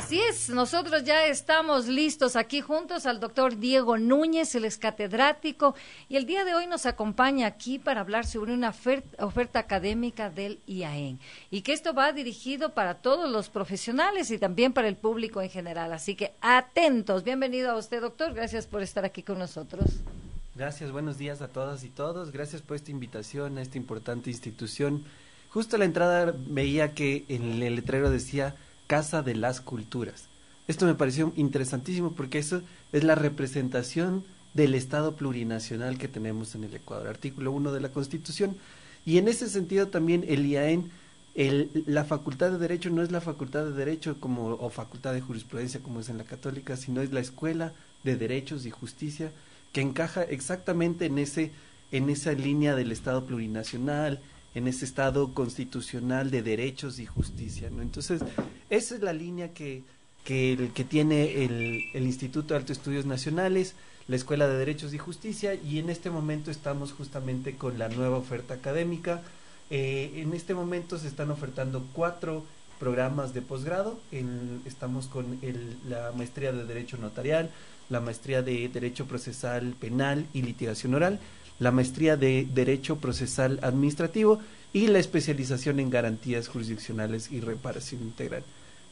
Así es, nosotros ya estamos listos aquí juntos al doctor Diego Núñez, el es catedrático, y el día de hoy nos acompaña aquí para hablar sobre una oferta, académica del IAEN, y que esto va dirigido para todos los profesionales y también para el público en general. Así que atentos, bienvenido a usted, doctor, gracias por estar aquí con nosotros. Gracias, buenos días a todas y todos, gracias por esta invitación a esta importante institución. Justo a la entrada veía que en el letrero decía Casa de las Culturas. Esto me pareció interesantísimo porque eso es la representación del Estado plurinacional que tenemos en el Ecuador, artículo 1 de la Constitución. Y en ese sentido también el IAEN, la facultad de Derecho no es la facultad de Derecho como, o facultad de Jurisprudencia como es en la católica, sino es la Escuela de Derechos y Justicia que encaja exactamente en, ese, en esa línea del Estado plurinacional, en ese Estado constitucional de derechos y justicia. ¿no? Entonces, esa es la línea que, que, tiene el, el, Instituto de Altos Estudios Nacionales, la Escuela de Derechos y Justicia, y en este momento estamos justamente con la nueva oferta académica. Eh, en este momento se están ofertando cuatro programas de posgrado. Estamos con el, la maestría de Derecho Notarial, la maestría de Derecho Procesal Penal y Litigación Oral, la maestría de Derecho Procesal Administrativo y la especialización en garantías jurisdiccionales y reparación integral.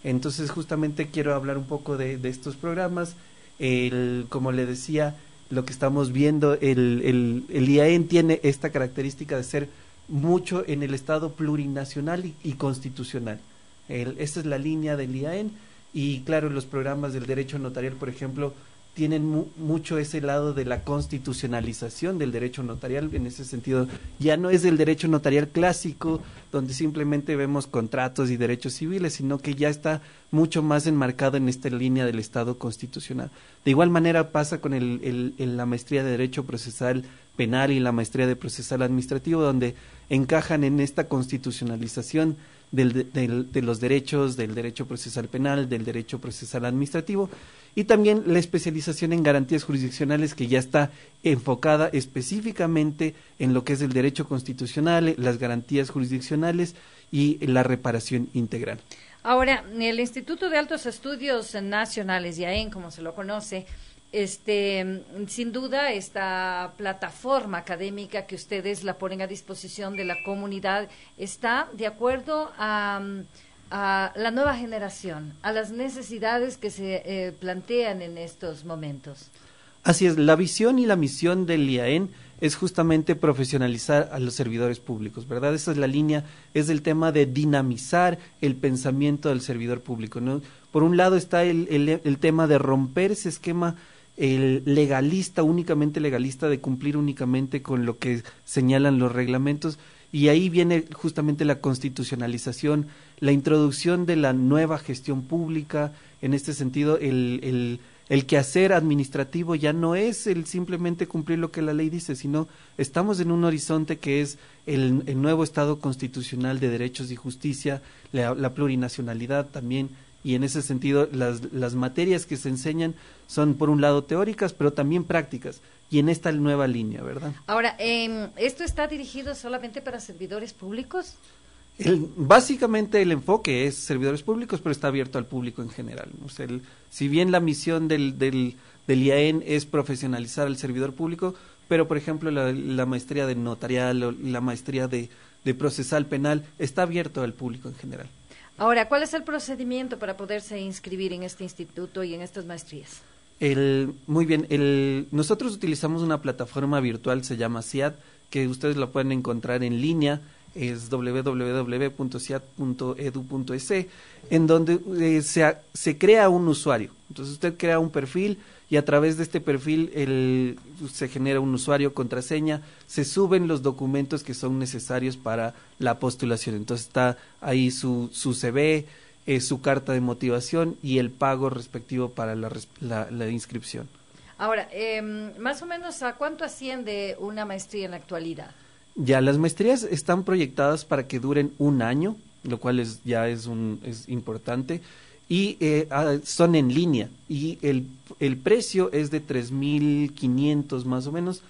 Entonces, justamente quiero hablar un poco de, estos programas. El, como le decía, lo que estamos viendo, el, el, el, IAEN tiene esta característica de ser mucho en el Estado plurinacional y, constitucional. esta es la línea del IAEN y claro, los programas del derecho notarial, por ejemplo, tienen mucho ese lado de la constitucionalización del derecho notarial. En ese sentido, ya no es el derecho notarial clásico, donde simplemente vemos contratos y derechos civiles, sino que ya está mucho más enmarcado en esta línea del Estado constitucional. De igual manera pasa con el, la maestría de Derecho Procesal Penal y la maestría de Procesal Administrativo, donde encajan en esta constitucionalización del, de los derechos, del derecho procesal penal, del derecho procesal administrativo y también la especialización en garantías jurisdiccionales que ya está enfocada específicamente en lo que es el derecho constitucional, las garantías jurisdiccionales y la reparación integral. Ahora, el Instituto de Altos Estudios Nacionales, IAEN, como se lo conoce, este, sin duda, esta plataforma académica que ustedes la ponen a disposición de la comunidad está de acuerdo a, la nueva generación, a las necesidades que se eh, plantean en estos momentos. Así es, la visión y la misión del IAEN es justamente profesionalizar a los servidores públicos, ¿verdad? Esa es la línea, es el tema de dinamizar el pensamiento del servidor público. Por un lado está el, el tema de romper ese esquema el legalista, únicamente legalista, de cumplir únicamente con lo que señalan los reglamentos. Y ahí viene justamente la constitucionalización, la introducción de la nueva gestión pública. En este sentido, el, el, el quehacer administrativo ya no es el simplemente cumplir lo que la ley dice, sino estamos en un horizonte que es el, el nuevo Estado constitucional de derechos y justicia, la plurinacionalidad también y en ese sentido las, las materias que se enseñan son por un lado teóricas, pero también prácticas y en esta nueva línea, ¿verdad? Ahora, eh, ¿esto está dirigido solamente para servidores públicos? El, básicamente el enfoque es servidores públicos, pero está abierto al público en general. O sea, si bien la misión del, del, del, IAEN es profesionalizar al servidor público, pero por ejemplo la, la maestría de notarial o la maestría de, de procesal penal está abierto al público en general. Ahora, ¿cuál es el procedimiento para poderse inscribir en este instituto y en estas maestrías? El, muy bien, el, nosotros utilizamos una plataforma virtual, se llama CIAT, que ustedes la pueden encontrar en línea, es www.ciat.edu.es, en donde eh, se, se crea un usuario. Entonces usted crea un perfil y a través de este perfil el, se genera un usuario, contraseña, se suben los documentos que son necesarios para la postulación. Entonces está ahí su, su CV, eh, su carta de motivación y el pago respectivo para la, la, inscripción. Ahora, eh, más o menos, ¿a cuánto asciende una maestría en la actualidad? Ya, las maestrías están proyectadas para que duren un año, lo cual es, ya es, un, es importante y eh, ah, son en línea y el, el precio es de 3.500 más o menos,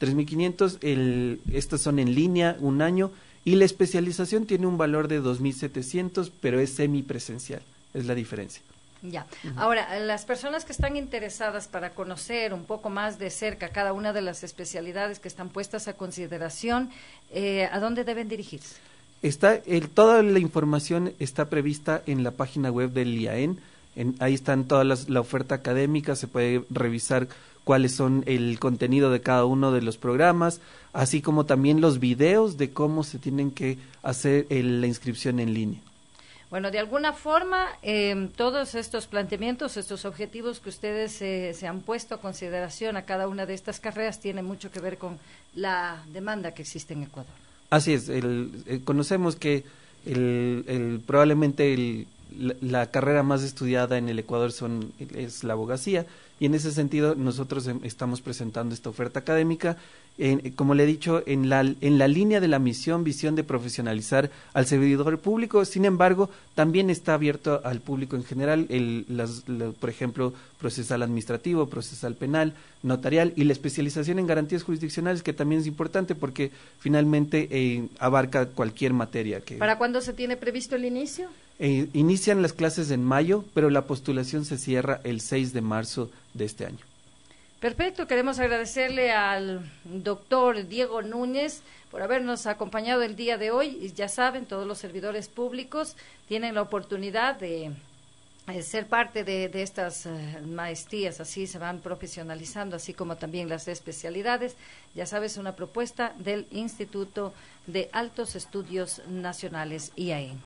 3.500, el, estas son en línea un año y la especialización tiene un valor de 2.700, pero es semipresencial, es la diferencia. Ya. Ahora, las personas que están interesadas para conocer un poco más de cerca cada una de las especialidades que están puestas a consideración, eh, ¿a dónde deben dirigirse? Está el, toda la información está prevista en la página web del IAEN. En, ahí están todas la oferta académica, se puede revisar cuáles son el contenido de cada uno de los programas, así como también los videos de cómo se tienen que hacer la inscripción en línea. Bueno, de alguna forma, eh, todos estos planteamientos, estos objetivos que ustedes eh, se han puesto a consideración a cada una de estas carreras tienen mucho que ver con la demanda que existe en Ecuador. Así es, el, eh, conocemos que el, probablemente la, la, carrera más estudiada en el Ecuador son, es la abogacía y en ese sentido nosotros em, estamos presentando esta oferta académica como le he dicho, en la, en la línea de la misión, visión de profesionalizar al servidor público. Sin embargo, también está abierto al público en general, el, las, por ejemplo, procesal administrativo, procesal penal, notarial y la especialización en garantías jurisdiccionales, que también es importante porque finalmente eh, abarca cualquier materia. Que, ¿Para cuándo se tiene previsto el inicio? Eh, inician las clases en mayo, pero la postulación se cierra el 6 de marzo de este año. Perfecto, queremos agradecerle al doctor Diego Núñez por habernos acompañado el día de hoy. Ya saben, todos los servidores públicos tienen la oportunidad de eh, ser parte de, estas eh, maestrías, así se van profesionalizando, así como también las especialidades. Ya sabes, una propuesta del Instituto de Altos Estudios Nacionales, IAEN.